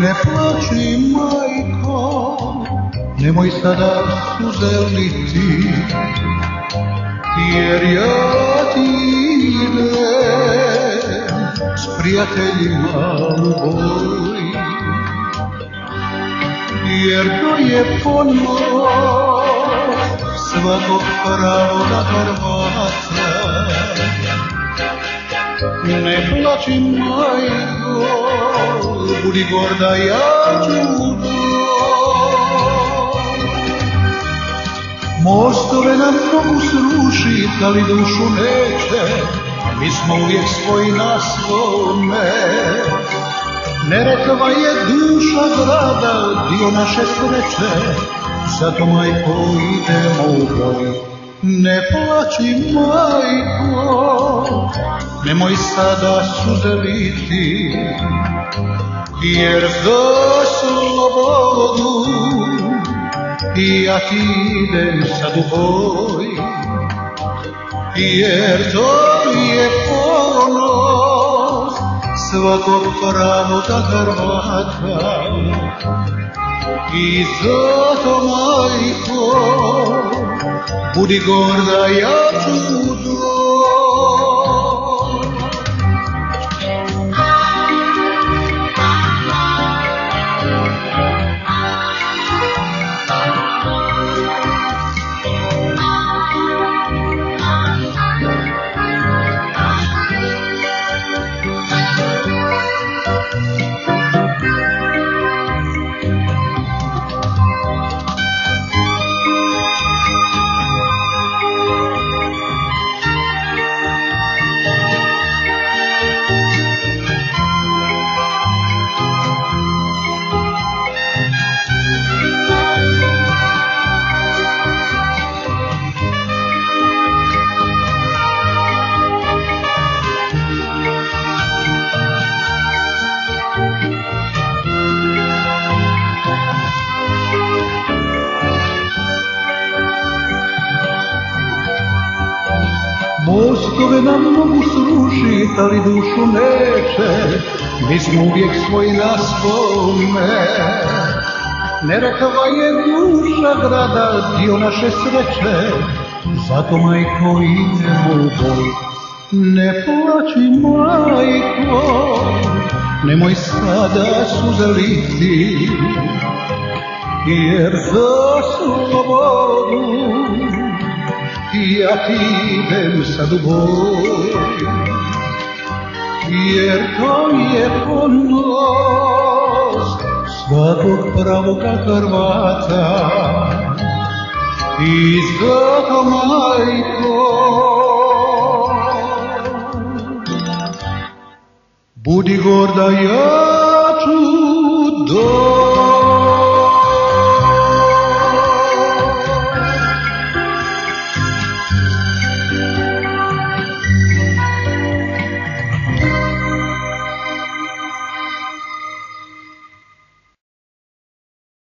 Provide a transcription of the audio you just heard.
plaći majko, nemoj sada suze liti, jer ja ti idem s prijateljima u boj. Jer to je ponos svakog pravoga Hrvata. Ne plaći majko, budi gorda, ja ću Mostove nam mogu srušit, ali dušu neće, mi smo uvijek svoji na svome. Neretva je duša grada, dio naše sreće, zato majko idemo u boj. Ne plaći majko, nemoj sada suze liti, jer za slobodu i ja ti idem sad u boj, jer to je ponos svakog pravoga Hrvata. I zato, majko, budi gorda, ja ću Mostove nam mogu srušit, ali dušu neće, mi smo uvijek svoji na svome. Nerekava je duša grada, dio naše sreće, zato majko idemo u boj. Ne plaći majko, nemoj sada suze liti, jer za slobodu ja ti idem sad u boj, jer to je ponos svakog pravoga Hrvata. I zato, majko, budi gorda, ja ću doći.